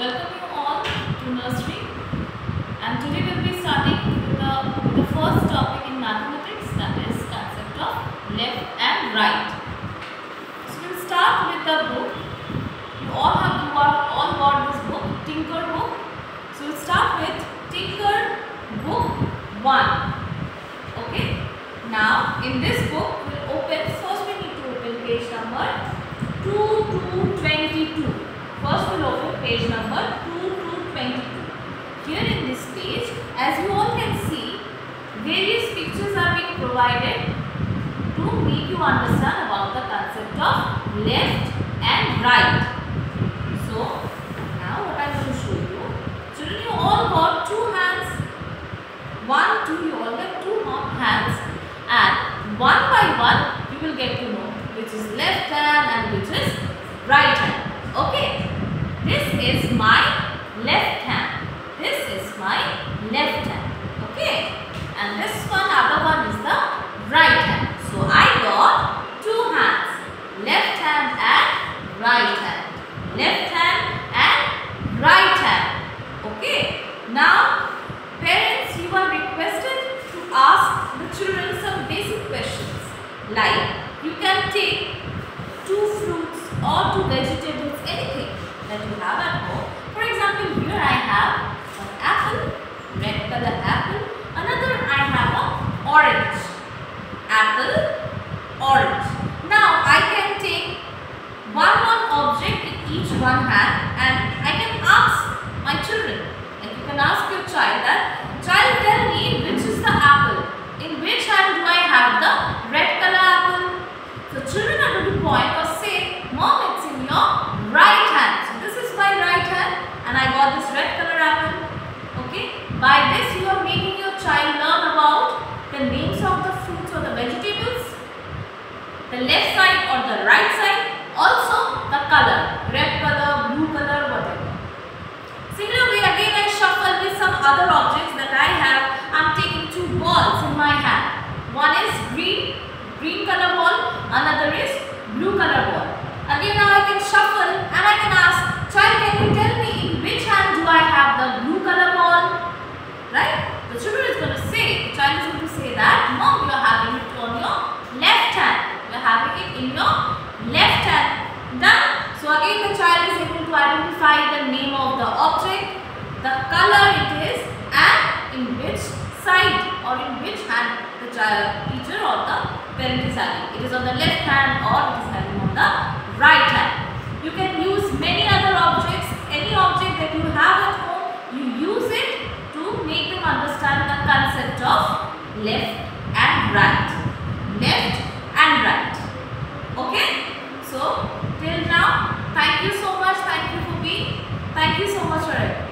Welcome you all to nursery and today we'll be starting with the, the first topic in mathematics that is concept of left and right. So we'll start with the book. You all have you are all got this book, Tinker book. So we'll start with Tinker book 1. Okay. Now in this book we'll open first we need to open page number 2 to 22. First we'll open page number 2 to 22. Here in this page as you all can see various pictures are being provided to make you understand about the concept of left and right. So now what I'm going to show you. Children you all got two hands. One, two, you all have two hands and one by one you will get to know which is left hand and which is right hand. Okay. This is my left hand. This is my left hand. Okay. And this one other one is the right hand. So I got two hands. Left hand and right hand. Left hand and right hand. Okay. Now parents you are requested to ask the children some basic questions like you can take two fruits or two vegetables anything that you have at home. For example here I have an apple, red color apple. Another I have a orange. Apple, orange. Now I can take one one object in each one hand and I can ask my children. Like you can ask your child that, child tell me which is the apple. In which hand do I have the red color apple? So children are going to point or say, mom it's in your right hand. So this is my right hand and I got this red color apple. Okay. By this you are making your child learn about the names of the fruits or the vegetables, the left side or the right side, also the color, red color, blue color, whatever. Similar way again I shuffle with some other objects that I have. I am taking two balls in my hand. One is green, green color ball, another is blue color ball. Again now I can shuffle and I can ask, child can you tell me in which hand do I have the blue color ball? Right? The children is going to say, the child is going to say that, mom you are having it on your left hand. You are having it in your left hand. Done? So again the child is able to identify the name of the object, the color it is and in which side or in which hand the child, teacher or the parent is having. It is on the left hand or it is having on the. You can use many other objects, any object that you have at home, you use it to make them understand the concept of left and right. Left and right. Okay? So, till now, thank you so much. Thank you for being. Thank you so much for